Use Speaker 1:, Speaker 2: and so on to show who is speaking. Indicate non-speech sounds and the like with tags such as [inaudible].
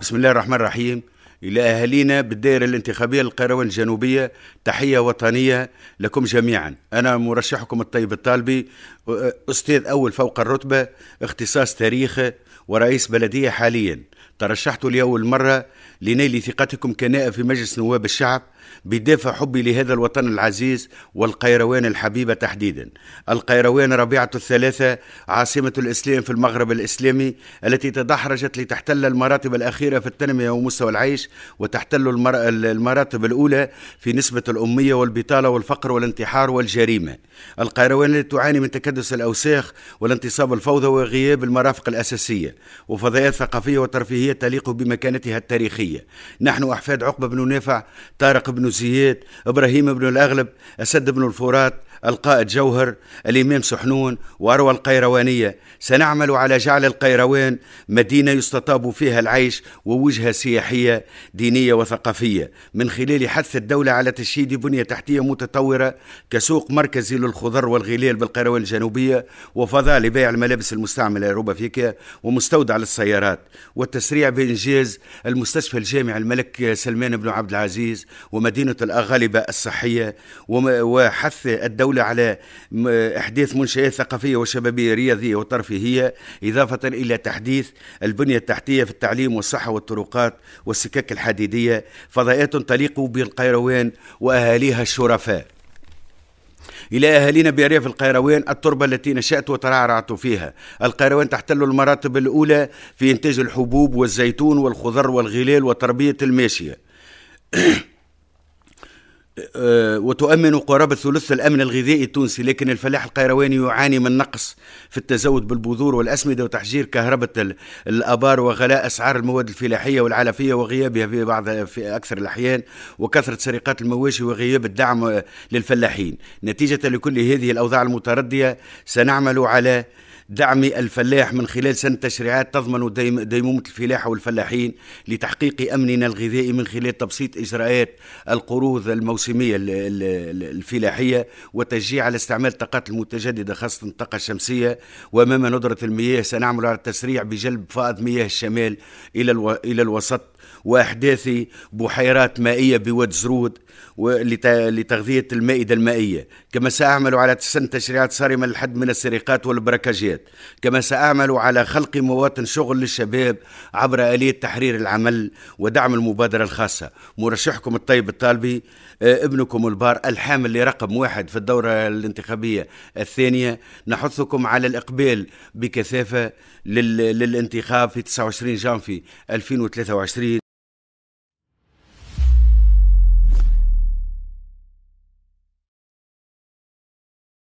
Speaker 1: بسم الله الرحمن الرحيم. إلى أهالينا بالدائرة الانتخابية للقيروان الجنوبية تحية وطنية لكم جميعا. أنا مرشحكم الطيب الطالبي أستاذ أول فوق الرتبة اختصاص تاريخ ورئيس بلدية حاليا. ترشحت لأول مرة لنيل ثقتكم كنائب في مجلس نواب الشعب بدافع حبي لهذا الوطن العزيز والقيروان الحبيبة تحديدا. القيروان ربيعة الثلاثة عاصمة الإسلام في المغرب الإسلامي التي تدحرجت لتحتل المراتب الأخيرة في التنمية ومستوى العيش وتحتل المراتب الأولى في نسبة الأمية والبطالة والفقر والانتحار والجريمة. القيروان التي تعاني من تكدس الأوساخ والانتصاب الفوضى وغياب المرافق الأساسية وفضائيات ثقافية وترفيهية تليق بمكانتها التاريخية. نحن أحفاد عقبة بن نافع طارق بن زياد إبراهيم بن الأغلب أسد بن الفرات القائد جوهر الإمام سحنون وأروى القيروانية. سنعمل على جعل القيروان مدينة يستطاب فيها العيش ووجهة سياحية دينية وثقافية. من خلال حث الدولة على تشييد بنية تحتية متطورة كسوق مركزي للخضر والغلال بالقيروان الجنوبية وفضاء لبيع الملابس المستعملة روبا فيكا ومستودع للسيارات. والتسريع بإنجاز المستشفى الجامعي الملك سلمان بن عبد العزيز ومدينة الأغالبة الصحية وحث الدولة الدولة على إحداث منشآت ثقافية وشبابية رياضية وترفيهية إضافة إلى تحديث البنية التحتية في التعليم والصحة والطرقات والسكك الحديدية فضاءات تليق بالقيروان وأهاليها الشرفاء. إلى أهالينا بأرياف القيروان التربة التي نشأت وترعرعت فيها. القيروان تحتل المراتب الأولى في إنتاج الحبوب والزيتون والخضر والغلال وتربية الماشية. [clears throat] وتؤمن قرابة ثلث الأمن الغذائي التونسي لكن الفلاح القيرواني يعاني من نقص في التزود بالبذور والأسمدة وتحجير كهرباء الآبار وغلاء أسعار المواد الفلاحية والعلفية وغيابها في بعض في أكثر الأحيان وكثرة سرقات المواشي وغياب الدعم للفلاحين. نتيجة لكل هذه الأوضاع المتردية سنعمل على دعم الفلاح من خلال سن تشريعات تضمن ديمومة الفلاحة والفلاحين لتحقيق أمننا الغذائي من خلال تبسيط إجراءات القروض الموسمية الفلاحية وتشجيع على استعمال الطاقات المتجددة خاصة الطاقة الشمسية. وأمام ندرة المياه سنعمل على التسريع بجلب فائض مياه الشمال إلى إلى الوسط وأحداث بحيرات مائية بواد زرود لتغذية المائدة المائية، كما سأعمل على تسن تشريعات صارمه للحد من السرقات والبركاجات، كما سأعمل على خلق مواطن شغل للشباب عبر آلية تحرير العمل ودعم المبادرة الخاصة، مرشحكم الطيب الطالبي آه، ابنكم البار الحامل لرقم واحد في الدورة الانتخابية الثانية. نحثكم على الإقبال بكثافة للانتخاب في 29 جانفي 2023